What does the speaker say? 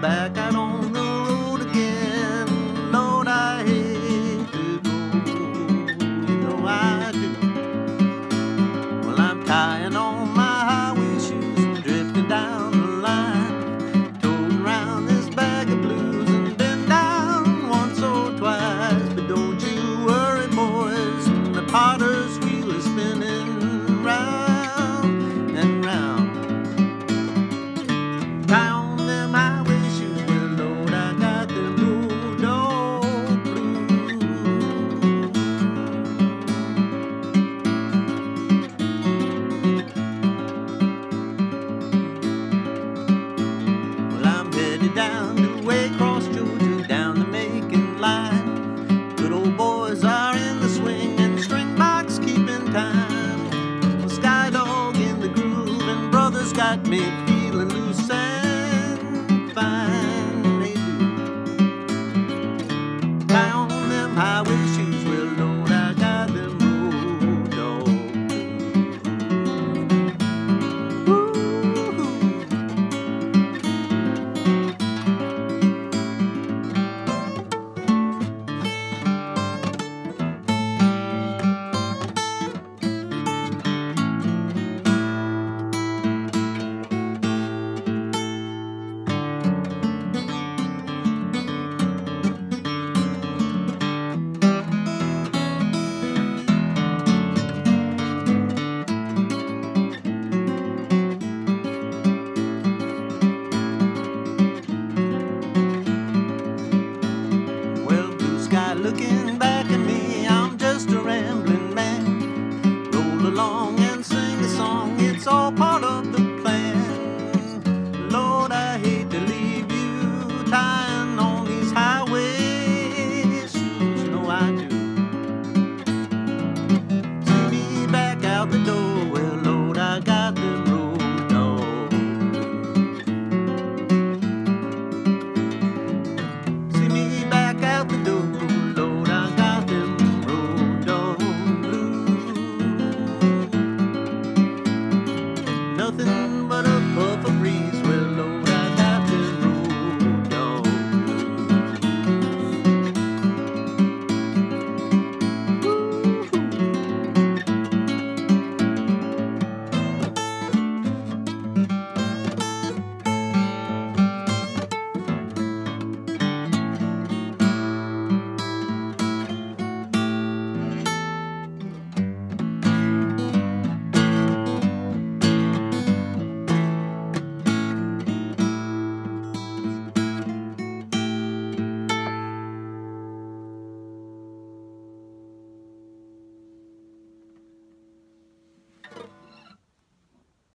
back. I down to Waycross, Georgia, down the Macon line. Good old boys are in the swing and string box keeping time. Sky Dog in the groove and brothers got me looking back.